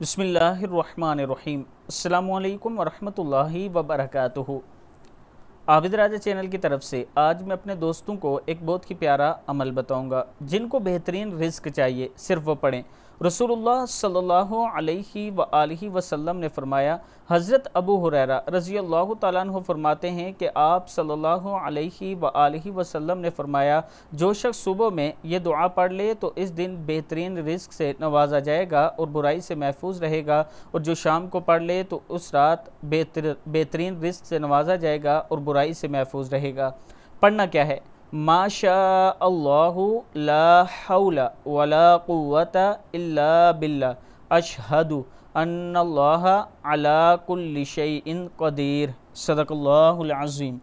بسم اللہ الرحمن الرحیم۔ السلام علیکم ورحمۃ اللہ وبرکاتہ۔ عابد راجہ چینل کی طرف سے آج میں اپنے دوستوں کو ایک بہت ہی پیارا عمل بتاؤں گا۔ جن کو بہترین رزق چاہیے، صرف وہ پڑھیں۔ رسول اللہ صلی اللہ علیہ وآلہ وسلم نے فرمایا، حضرت ابو حریرہ رضی اللہ تعالیٰ عنہ فرماتے ہیں کہ آپ صلی اللہ علیہ وآلہ وسلم نے فرمایا، جو شخص صبح میں یہ دعا پڑھ لے تو اس دن بہترین رزق سے نوازا جائے گا اور برائی سے محفوظ رہے گا، اور جو شام کو پڑھ لے تو اس رات بہترین رزق سے نوازا جائے گا اور برائی سے محفوظ رہے گا۔ پڑھنا کیا ہے؟ ما شاء اللہ لا حول ولا قوت الا باللہ اشہد ان اللہ علا کل شیء قدیر صدق اللہ العظیم.